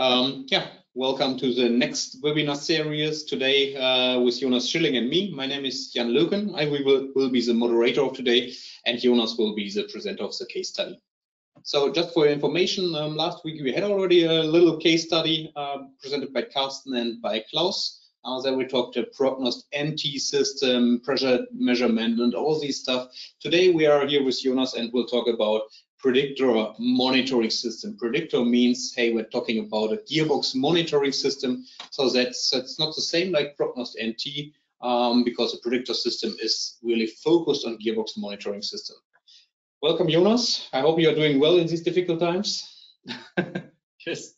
Um, yeah, welcome to the next webinar series today uh, with Jonas Schilling and me. My name is Jan Luken. I will, will be the moderator of today and Jonas will be the presenter of the case study. So just for information, um, last week we had already a little case study uh, presented by Carsten and by Klaus. Uh, there we talked a prognost NT system, pressure measurement, and all these stuff. Today we are here with Jonas and we'll talk about predictor monitoring system. Predictor means, hey, we're talking about a gearbox monitoring system. So that's that's not the same like prognost NT um, because the predictor system is really focused on gearbox monitoring system. Welcome, Jonas. I hope you are doing well in these difficult times. yes,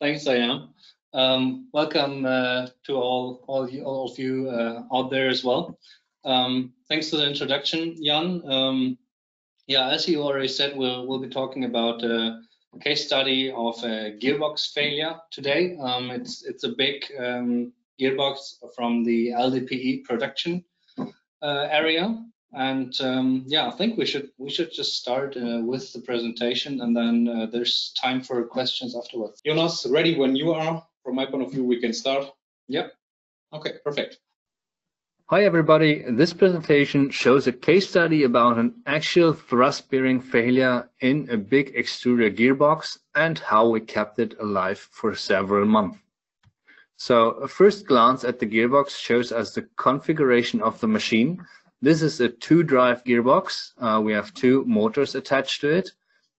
thanks, I am. Um, welcome uh, to all all, all of you uh, out there as well. Um, thanks for the introduction, Jan. Yeah, as you already said, we'll we'll be talking about a case study of a gearbox failure today. Um, it's it's a big um, gearbox from the LDPE production uh, area, and um, yeah, I think we should we should just start uh, with the presentation, and then uh, there's time for questions afterwards. Jonas, ready when you are. From my point of view, we can start. Yep. Okay, perfect. Hi everybody, this presentation shows a case study about an axial thrust bearing failure in a big extruder gearbox and how we kept it alive for several months. So a first glance at the gearbox shows us the configuration of the machine this is a two drive gearbox. Uh, we have two motors attached to it.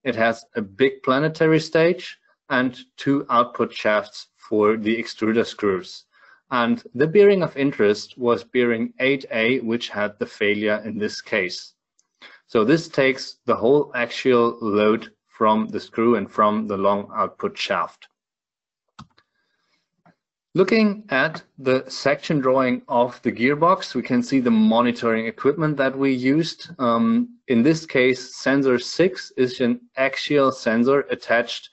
It has a big planetary stage and two output shafts for the extruder screws. And the bearing of interest was bearing 8A, which had the failure in this case. So this takes the whole axial load from the screw and from the long output shaft. Looking at the section drawing of the gearbox, we can see the monitoring equipment that we used. Um, in this case, sensor 6 is an axial sensor attached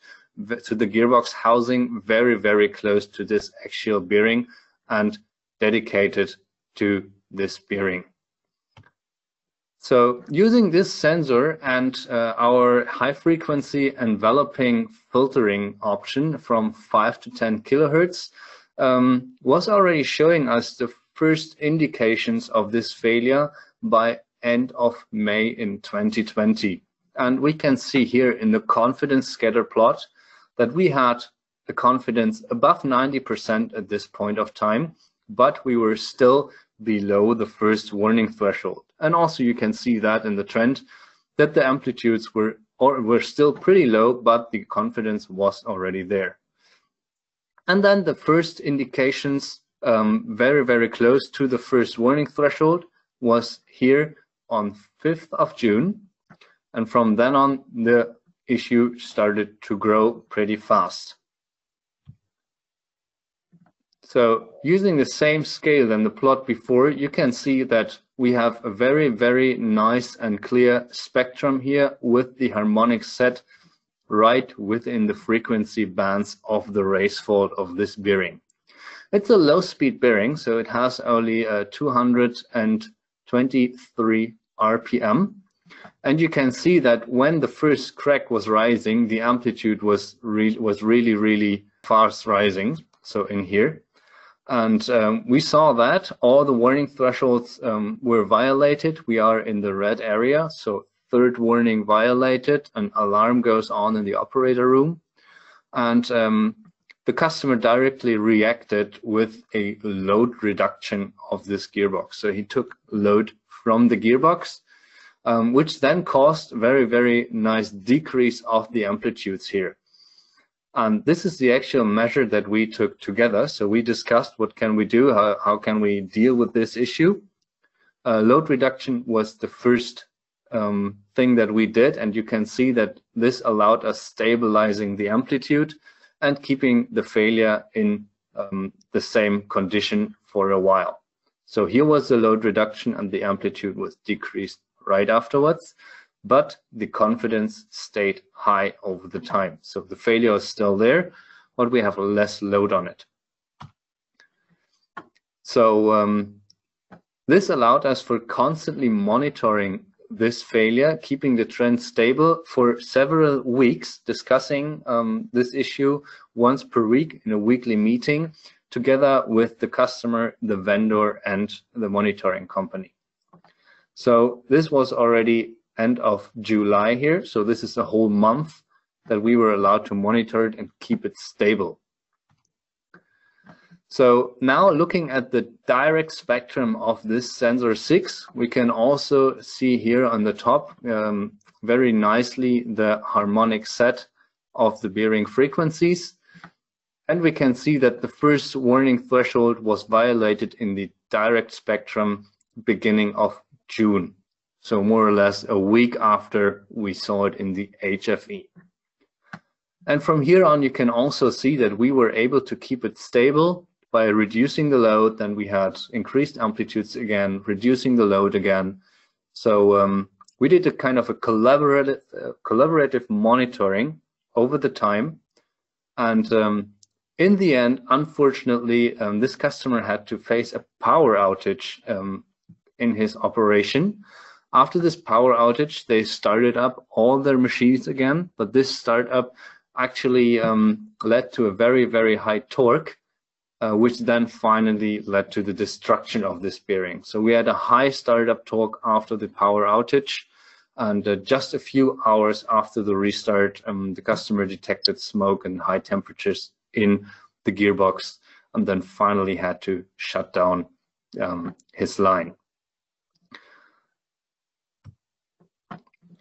to the gearbox housing very, very close to this axial bearing and dedicated to this bearing. So using this sensor and uh, our high frequency enveloping filtering option from 5 to 10 kilohertz, um, was already showing us the first indications of this failure by end of May in 2020. And we can see here in the confidence scatter plot that we had the confidence above 90% at this point of time, but we were still below the first warning threshold. And also you can see that in the trend that the amplitudes were or were still pretty low, but the confidence was already there. And then the first indications um, very, very close to the first warning threshold was here on 5th of June. And from then on, the issue started to grow pretty fast. So using the same scale than the plot before, you can see that we have a very, very nice and clear spectrum here with the harmonics set right within the frequency bands of the race fault of this bearing. It's a low speed bearing, so it has only uh, 223 RPM. And you can see that when the first crack was rising, the amplitude was, re was really, really fast rising. So in here. And um, we saw that all the warning thresholds um, were violated. We are in the red area, so third warning violated, an alarm goes on in the operator room, and um, the customer directly reacted with a load reduction of this gearbox. So he took load from the gearbox, um, which then caused very, very nice decrease of the amplitudes here. And this is the actual measure that we took together. So we discussed what can we do, how, how can we deal with this issue. Uh, load reduction was the first um, thing that we did. And you can see that this allowed us stabilizing the amplitude and keeping the failure in um, the same condition for a while. So here was the load reduction and the amplitude was decreased right afterwards, but the confidence stayed high over the time. So the failure is still there, but we have less load on it. So um, this allowed us for constantly monitoring this failure, keeping the trend stable for several weeks, discussing um, this issue once per week in a weekly meeting, together with the customer, the vendor, and the monitoring company. So this was already end of July here. So this is a whole month that we were allowed to monitor it and keep it stable. So now looking at the direct spectrum of this sensor 6, we can also see here on the top um, very nicely the harmonic set of the bearing frequencies. And we can see that the first warning threshold was violated in the direct spectrum beginning of June. So more or less a week after we saw it in the HFE. And from here on, you can also see that we were able to keep it stable by reducing the load, then we had increased amplitudes again, reducing the load again. So um, we did a kind of a collaborative, uh, collaborative monitoring over the time. And um, in the end, unfortunately, um, this customer had to face a power outage um, in his operation. After this power outage, they started up all their machines again, but this startup actually um, led to a very, very high torque uh, which then finally led to the destruction of this bearing. So we had a high startup torque after the power outage, and uh, just a few hours after the restart, um, the customer detected smoke and high temperatures in the gearbox, and then finally had to shut down um, his line.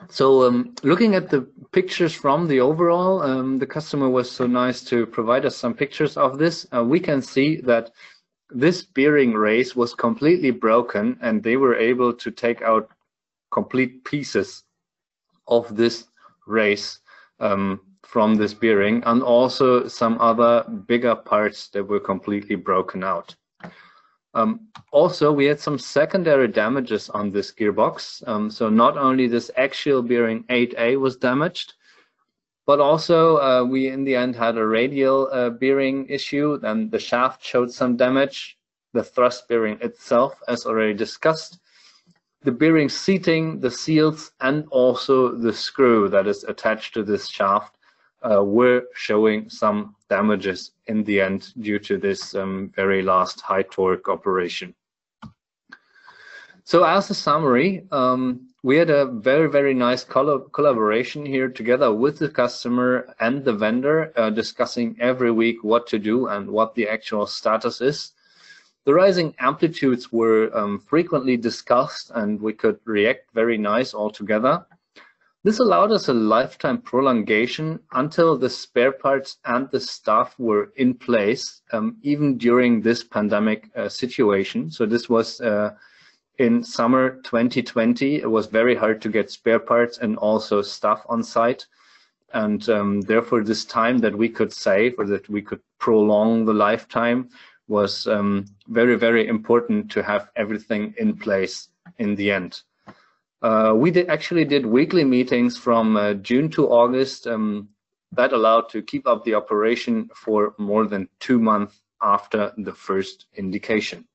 So um, looking at the pictures from the overall, um, the customer was so nice to provide us some pictures of this. Uh, we can see that this bearing race was completely broken and they were able to take out complete pieces of this race um, from this bearing and also some other bigger parts that were completely broken out. Um, also, we had some secondary damages on this gearbox. Um, so not only this axial bearing 8A was damaged, but also uh, we in the end had a radial uh, bearing issue. Then the shaft showed some damage. The thrust bearing itself, as already discussed. The bearing seating, the seals, and also the screw that is attached to this shaft uh, were showing some damages in the end due to this um, very last high torque operation. So as a summary, um, we had a very, very nice collaboration here together with the customer and the vendor, uh, discussing every week what to do and what the actual status is. The rising amplitudes were um, frequently discussed and we could react very nice all together. This allowed us a lifetime prolongation until the spare parts and the staff were in place, um, even during this pandemic uh, situation. So this was uh, in summer 2020. It was very hard to get spare parts and also staff on site. And um, therefore, this time that we could save or that we could prolong the lifetime was um, very, very important to have everything in place in the end. Uh, we did actually did weekly meetings from uh, June to August. Um, that allowed to keep up the operation for more than two months after the first indication.